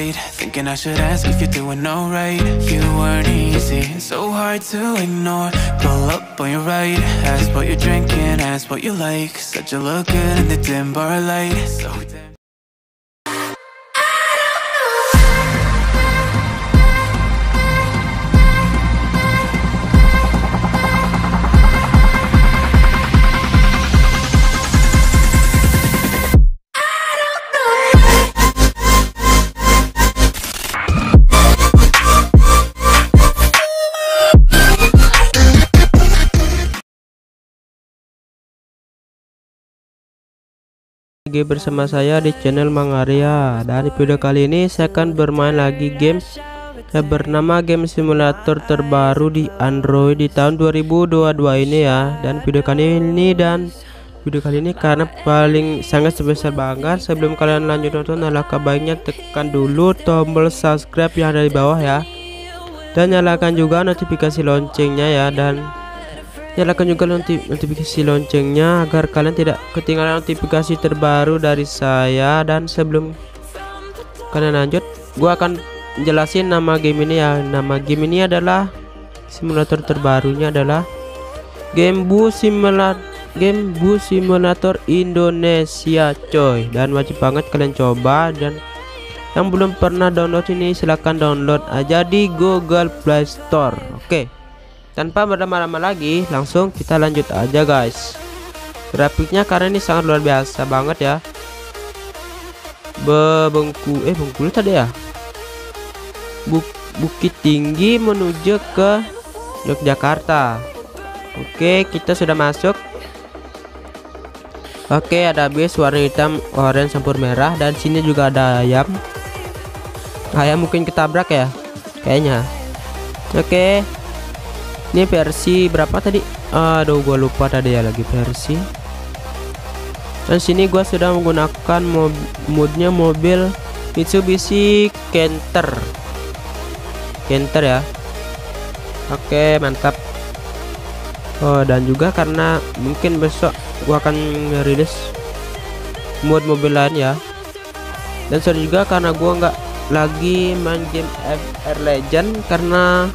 light Thinking I should ask if you're doing alright. You weren't easy, so hard to ignore. Pull up on your right Ask what you're drinking, ask what you like. Said you look good in the dim bar light. So lagi bersama saya di channel Mangaria. Dan di video kali ini saya akan bermain lagi game yang bernama game simulator terbaru di Android di tahun 2022 ini ya. Dan video kali ini dan video kali ini karena paling sangat sebesar banget. Sebelum kalian lanjut nonton alangkah baiknya tekan dulu tombol subscribe yang ada di bawah ya. Dan nyalakan juga notifikasi loncengnya ya. Dan nyalakan juga notifikasi loncengnya agar kalian tidak ketinggalan notifikasi terbaru dari saya. Dan sebelum kalian lanjut gua akan jelasin nama game ini ya. Nama game ini adalah simulator terbarunya adalah game bu simulator game bu simulator Indonesia coy. Dan wajib banget kalian coba. Dan yang belum pernah download ini silahkan download aja di Google Play Store. Oke. okay tanpa berlama-lama lagi langsung kita lanjut aja guys. Grafiknya karena ini sangat luar biasa banget ya. Bebengku eh Bengkulu tadi ya? Buk, Bukit Tinggi menuju ke Yogyakarta. Oke kita sudah masuk. Oke ada bis warna hitam oranye campur merah dan sini juga ada ayam. Ayam mungkin ketabrak ya kayaknya. Oke ini versi berapa tadi? Aduh gua lupa tadi ya lagi versi. Dan sini gua sudah menggunakan mod modnya mobil Mitsubishi Canter. Canter ya. Oke mantap. Oh dan juga karena mungkin besok gua akan rilis mod mobil lain ya. Dan sorry juga karena gua nggak lagi main game FR Legend karena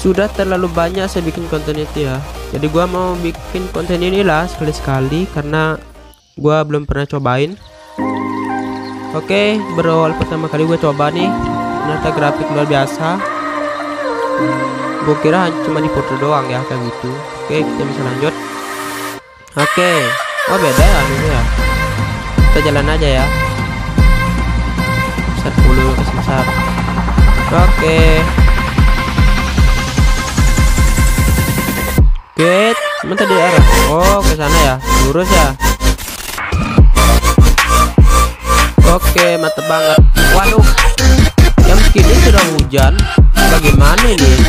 sudah terlalu banyak saya bikin konten itu ya. Jadi gua mau bikin konten inilah sekali-sekali karena gua belum pernah cobain. Oke berawal pertama kali gue coba nih. Ternyata grafik luar biasa. Gue kira cuma di foto doang ya kayak gitu. Oke kita bisa lanjut. Oke oh beda ya ini ya. Kita jalan aja ya. Besar dulu besar. Oke Oke, teman tadi arah. Oh, ke sana ya. Lurus ya. Oke, mantep banget. Waduh. Jam segini sudah hujan. Bagaimana ini?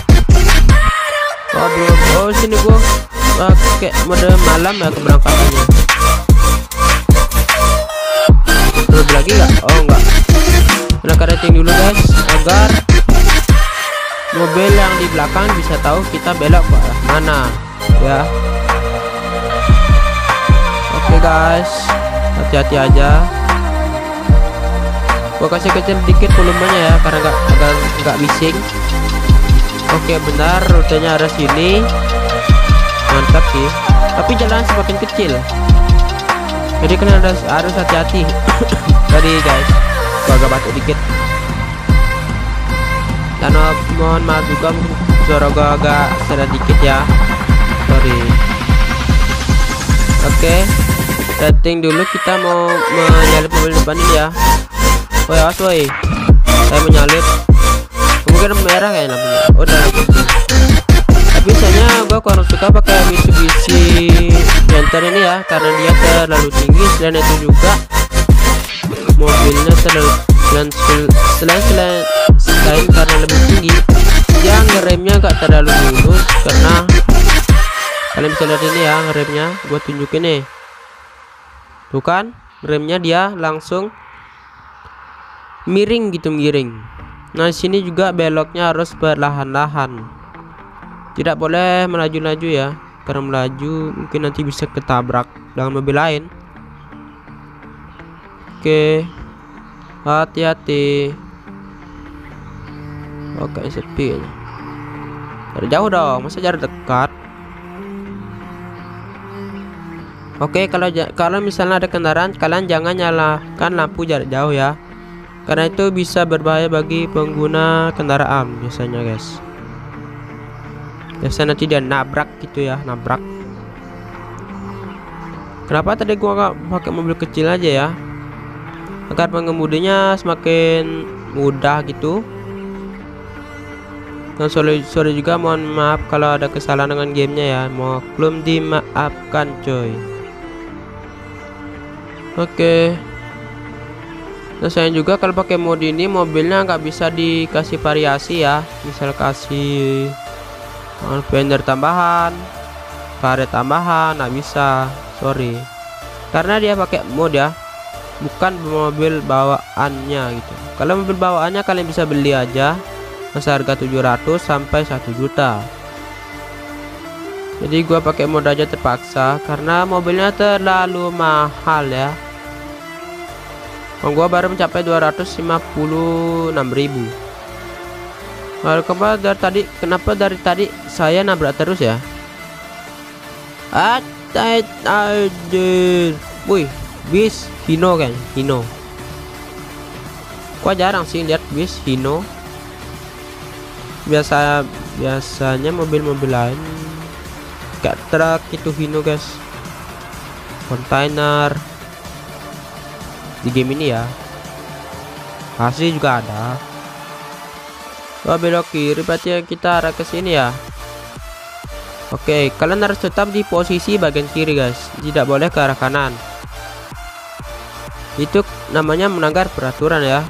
Waduh, oh sini gua pakai mode malam ya keberangkatannya. Terus lagi nggak? Oh enggak. Kita rating dulu guys agar mobil yang di belakang bisa tahu kita belok ke arah mana ya. Oke okay, guys. Hati-hati aja. Gua kasih kecil dikit volumenya ya karena nggak agar nggak bising. Oke okay, benar rutenya arah sini. Mantap sih. Tapi jalan semakin kecil. Jadi kena harus harus hati-hati. Tadi guys. Gua agak batuk dikit. Dan mohon maaf juga suara gua agak sedikit ya sorry. Oke okay. setting dulu kita mau menyalip mobil depan ini ya. Woi awas woi. Saya menyalip. Mungkin merah kayak lampunya oh udah. Tapi biasanya gua kurang suka pakai Mitsubishi Panther ini ya karena dia terlalu tinggi selain itu juga mobilnya terlalu selain selain selain, selain karena lebih tinggi yang ngeremnya gak terlalu mulus karena kalian bisa lihat ini ya remnya gue tunjukin nih. Tuh kan remnya dia langsung miring gitu miring. Nah sini juga beloknya harus perlahan-lahan. Tidak boleh melaju-laju ya. Karena melaju mungkin nanti bisa ketabrak dengan mobil lain. Oke. Hati-hati. Oke sepi dari jauh dong masa jarak dekat Oke kalau kalau misalnya ada kendaraan kalian jangan nyalakan lampu jarak jauh ya. Karena itu bisa berbahaya bagi pengguna kendaraan biasanya guys. Biasanya nanti dia nabrak gitu ya nabrak. Kenapa tadi gua nggak pakai mobil kecil aja ya? Agar pengemudinya semakin mudah gitu. Dan sorry, sorry juga mohon maaf kalau ada kesalahan dengan gamenya ya. Mau belum dimaafkan coy Oke. Nah sayang juga kalau pakai mode ini mobilnya nggak bisa dikasih variasi ya. Misal kasih fender tambahan, karet tambahan, nggak bisa. Sorry. Karena dia pakai mode ya, bukan mobil bawaannya gitu. Kalau mobil bawaannya kalian bisa beli aja, masa harga 700 sampai 1 juta jadi gua pakai mode aja terpaksa karena mobilnya terlalu mahal ya. Uang gua baru mencapai 256.000 Lalu kenapa dari tadi kenapa dari tadi saya nabrak terus ya? Wih bis Hino kan Hino. Gua jarang sih lihat bis Hino. Biasa biasanya mobil-mobil lain kayak truk itu Hino guys. Kontainer di game ini ya. Masih juga ada. Oh belok kiri berarti kita arah ke sini ya. Oke kalian harus tetap di posisi bagian kiri guys. Tidak boleh ke arah kanan. Itu namanya melanggar peraturan ya.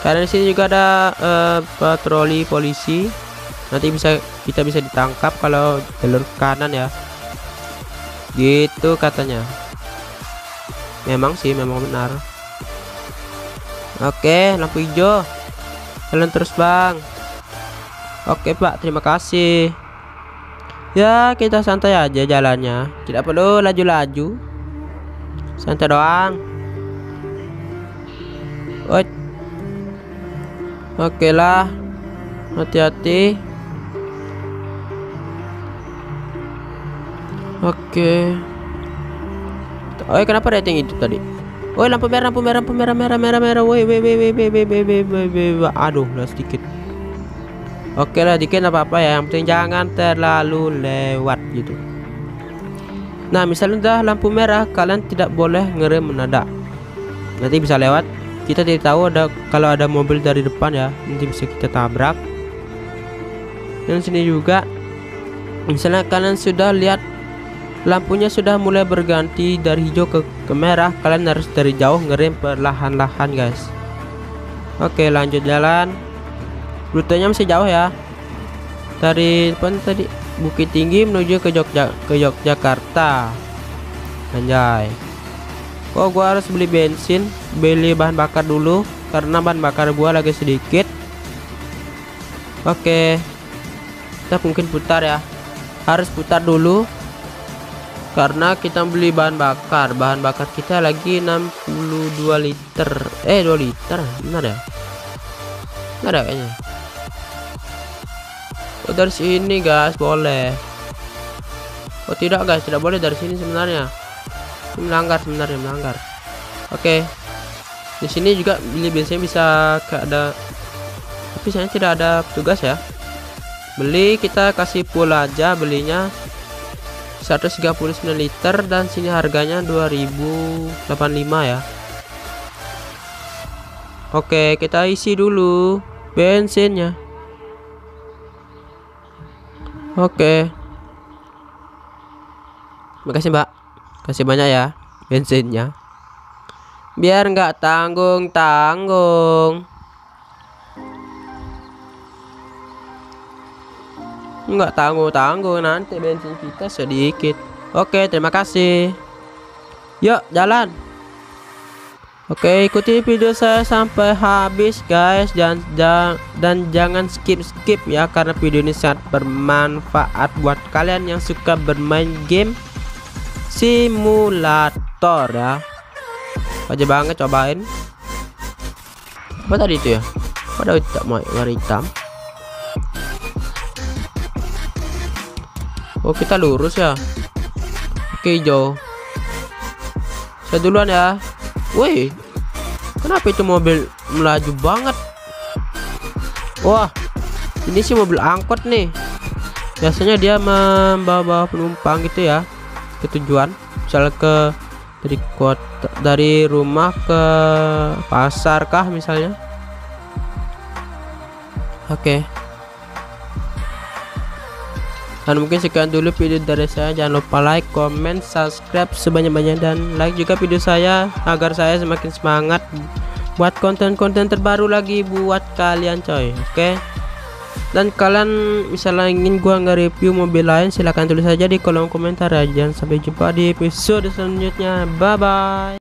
Karena di sini juga ada uh, patroli polisi. Nanti bisa kita bisa ditangkap kalau jalur kanan ya. Gitu katanya. Memang sih memang benar. Oke lampu hijau. Kalian terus bang. Oke pak. Terima kasih. Ya kita santai aja jalannya. Tidak perlu laju-laju. Santai doang. Oke lah. Hati-hati oke. Oh kenapa rating itu tadi? Oh lampu merah lampu merah lampu merah merah merah merah. Woi woi woi woi woi woi woi woi aduh lah sedikit. Oke lah dikit apa apa ya. Yang penting jangan terlalu lewat gitu. Nah misalnya udah lampu merah kalian tidak boleh ngerem mendadak. Nanti bisa lewat. Kita tidak tahu ada kalau ada mobil dari depan ya nanti bisa kita tabrak. Dan sini juga misalnya kalian sudah lihat lampunya sudah mulai berganti dari hijau ke, ke merah. Kalian harus dari jauh ngerem perlahan-lahan guys. Oke lanjut jalan. Rutenya masih jauh ya. Dari depan tadi Bukit Tinggi menuju ke Jogja ke Yogyakarta. Anjay. Oh gua harus beli bensin? Beli bahan bakar dulu karena bahan bakar gua lagi sedikit. Oke. Kita mungkin putar ya. Harus putar dulu karena kita beli bahan bakar. Bahan bakar kita lagi 62 liter. Eh 2 liter? Benar ya. Benar ya kayaknya. Oh dari sini guys. Boleh. Oh tidak guys. Tidak boleh dari sini sebenarnya. Ini melanggar sebenarnya melanggar. Oke. Di sini juga beli biasanya bisa ke ada tapi saya tidak ada petugas ya. Beli kita kasih full aja belinya 139 liter dan sini harganya 2085 ya. Oke kita isi dulu bensinnya. Oke. Makasih mbak. Kasih banyak ya bensinnya. Biar nggak tanggung-tanggung nggak tangguh-tangguh nanti bensin kita sedikit. Oke terima kasih. Yuk jalan. Oke ikuti video saya sampai habis guys. Dan, dan dan jangan skip skip ya karena video ini sangat bermanfaat buat kalian yang suka bermain game simulator ya. Aja banget cobain. Apa tadi itu ya? Pada hitam warna hitam oh kita lurus ya? Oke hijau saya duluan ya. Woi kenapa itu mobil melaju banget? Wah ini sih mobil angkot nih. Biasanya dia membawa penumpang gitu ya ke tujuan. Misalnya ke dari kota dari rumah ke pasar kah misalnya? Oke. okay. Dan mungkin sekian dulu video dari saya. Jangan lupa like comment subscribe sebanyak-banyaknya. Dan like juga video saya agar saya semakin semangat buat konten-konten terbaru lagi buat kalian coy. Oke? Okay? dan kalian misalnya ingin gua nge-review mobil lain silahkan tulis saja di kolom komentar ya. Jangan sampai jumpa di episode selanjutnya. Bye bye